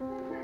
Mm-hmm.